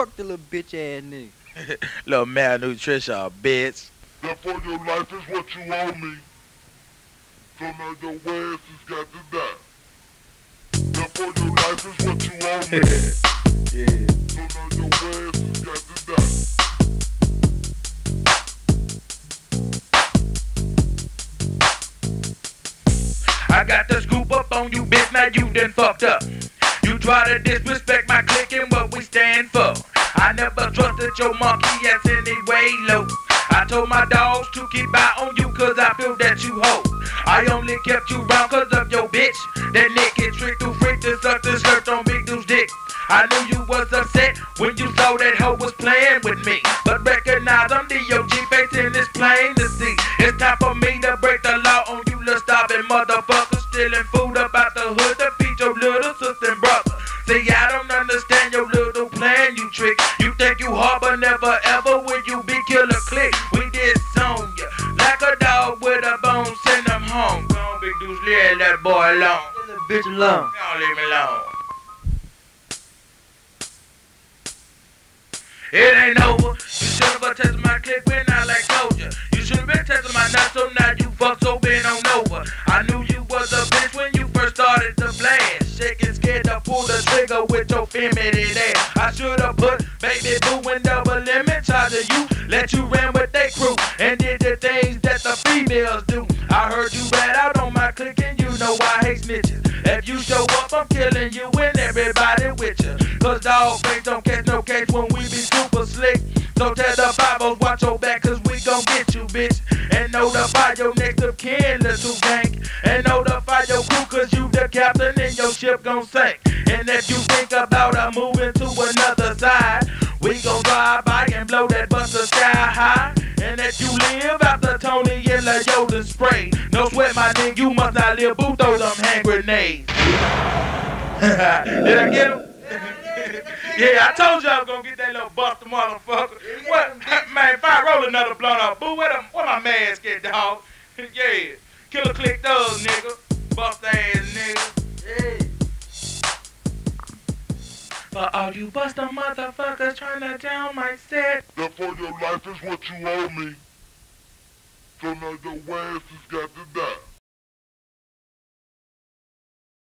Fuck the little bitch ass nigga. Little malnutrition, bitch. Therefore, your life is what you owe me. So now your ass has got to die. Therefore, your life is what you owe me. yeah. So now your ass has got to die. I got the scoop up on you, bitch. Now you done fucked up. You try to disrespect my clique and what we stand for. I never trusted your monkey ass anyway, low. I told my dogs to keep eye on you cause I feel that you hoe. I only kept you round cause of your bitch. That naked trick to freak to suck the skirt on Big Dude's dick. I knew you was upset when you saw that hoe was playing with me. But recognize I'm the OG face and it's plain to see. It's time for me to break the law on you little stopping motherfuckers you think you hard, but never ever will you be killer click. We disown ya like a dog with a bone. Send them home. Go on, big dudes, leave that boy alone. Leave that bitch alone. Don't leave me alone. It ain't over. You should've been testing my click when I like told ya. You should've been testing my nuts, so now you fuck so been on over. I knew ass. I should've put baby boo in double limit charge of you. Let you ran with they crew and did the things that the females do. I heard you rat out on my click and you know I hate snitches. If you show up, I'm killing you and everybody with you. Cause dog face don't catch no case when we be super slick. So tell the Bibles, watch your back cause we gon' get you, bitch. And notify your next of kin, little gang. And notify your crew cause you the captain and your ship gon' sink. And if you think about a moving to another side, we gon' drive by and blow that buster sky high. And if you live after Tony and La Yoda spray, no sweat, my nigga, you must not live. Boo, throw them hand grenades. Did I get him? yeah, I told you I was gonna get that little buster motherfucker. What, man? If I roll another blunt up, boo, where, the, where my mask at, dog? yeah, killer click those, nigga. Bust ass nigga. For all you buster motherfuckers trying to down my set. Therefore, your life is what you owe me. So now your ass has got to die.